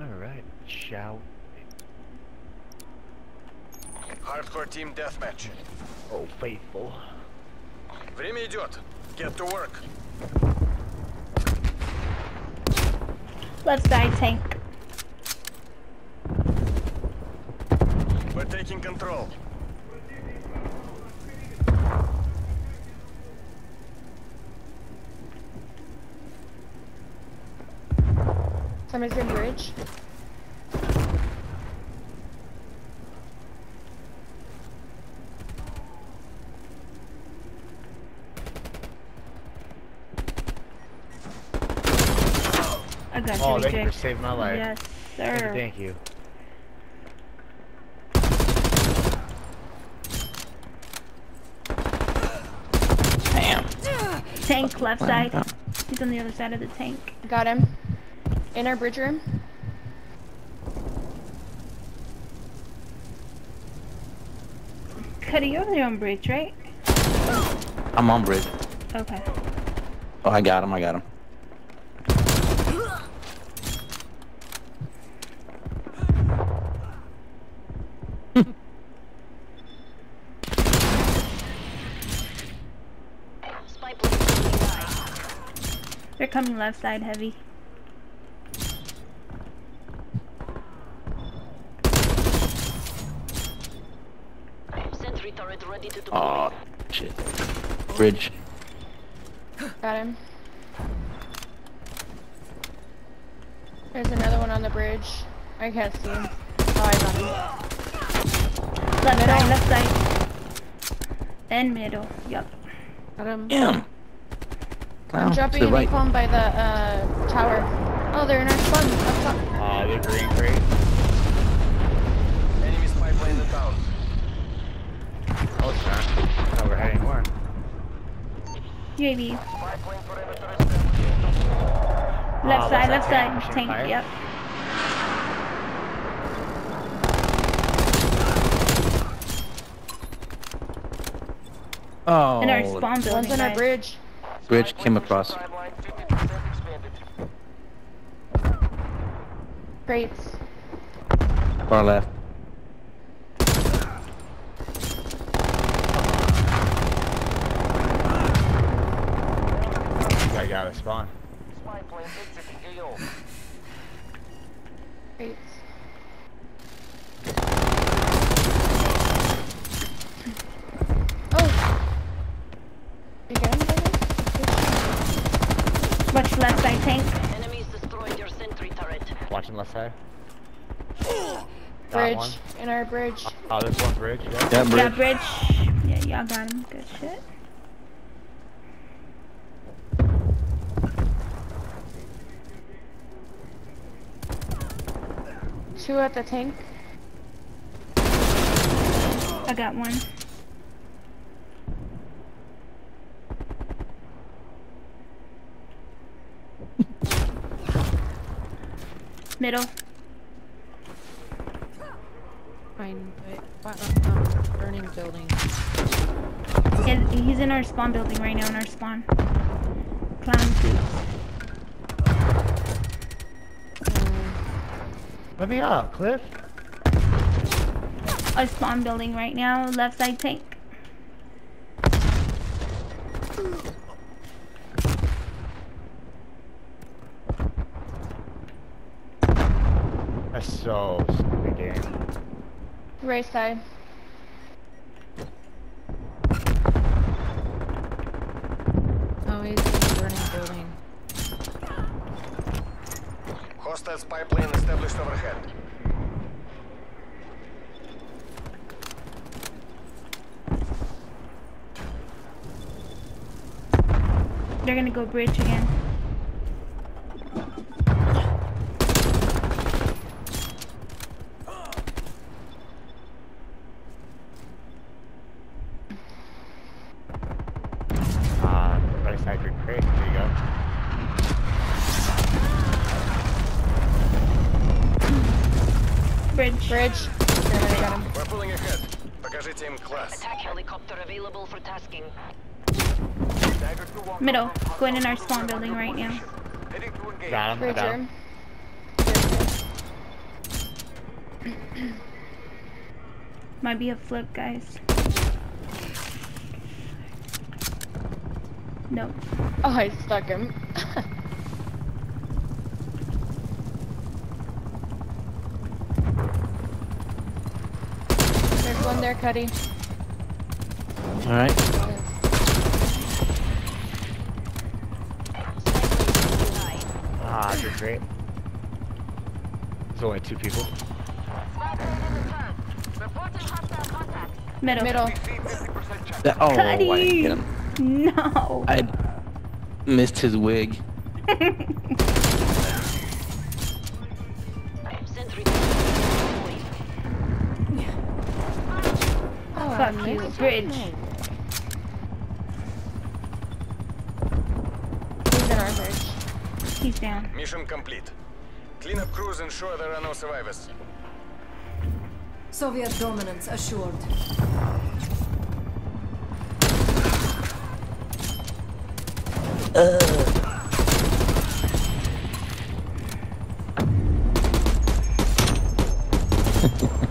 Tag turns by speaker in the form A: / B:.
A: Alright, shall
B: Hardcore team deathmatch.
A: Oh, faithful.
B: Время идет. Get to work.
C: Left side tank.
B: We're taking control.
D: Somebody's in bridge.
C: I got
A: Oh,
C: you,
A: thank you for
C: Jake.
A: saving my life.
C: Yes, sir.
A: thank you.
E: Damn.
C: Tank left side. He's on the other side of the tank.
D: Got him. In our bridge room.
C: Cuddy, you're there on bridge, right?
E: I'm on bridge.
C: Okay.
E: Oh, I got him. I got him.
C: They're coming left side heavy.
F: Sentry turret ready to deploy.
E: Oh, shit. Bridge.
D: Got him. There's another one on the bridge. I can't see him. Oh, I got him.
C: Left
D: Middle.
C: side, left side. And middle. Yup.
D: Got him.
E: Damn.
D: I'm
E: Wow,
D: dropping
E: to
D: a
E: the right.
D: napalm by the uh, tower. Oh, they're in our spawn. Up top.
A: Oh, the green crate.
C: UAV.
B: Spy plane perimeter established.
C: Left
A: Oh,
C: side,
A: left
C: left
A: side
C: side.
A: tank,
C: Tank,
A: fire.
C: yep.
E: Oh,
C: In our spawn building.
D: One's in our bridge.
E: bridge came across.
B: Timeline 50%
D: Crates.
E: Far left.
A: I got a spawn.
B: Spy plane exiting AO.
D: Crates. Oh! You got him, David?
C: Watch left side tank.
F: Enemies destroyed your sentry turret.
A: Watching left side.
D: Bridge.
A: one.
D: In our bridge.
A: Oh, this one's bridge. Yeah.
E: Yeah,
C: Yeah,
E: bridge.
C: bridge. Yeah, y'all got him. Good shit.
D: Two at the tank.
C: I got one. Middle.
G: Fine, wait, what, um, burning building.
C: And he's in our spawn building right now in our spawn. Clown suits.
A: Let me out, Cliff.
C: Our spawn building right now. Left side tank.
A: That's so stupid game.
D: Right side.
G: Oh, he's in the burning building.
B: Hostile spy plane established overhead.
C: They're gonna go bridge again.
A: Uh, right side green crate. There you go.
C: Bridge.
D: Bridge. There, I got him.
B: We're pulling ahead. Покажите им класс.
F: Attack helicopter available for tasking.
C: Middle. Going in our spawn building right now.
B: Heading to engage.
A: Down him,
D: Bridge
A: down.
D: room.
C: Might be a flip, guys. Nope.
D: Oh, I stuck him. one there, Cuddy.
E: Alright.
A: Ah, you're great. There's only two people.
C: Middle.
D: Middle.
E: That- oh, I didn't get him.
C: No.
E: I missed his wig.
C: Fuck you, bridge.
D: He's in our bridge.
C: He's down.
B: Mission complete. Cleanup crews ensure there are no survivors.
H: Soviet dominance assured. Uh.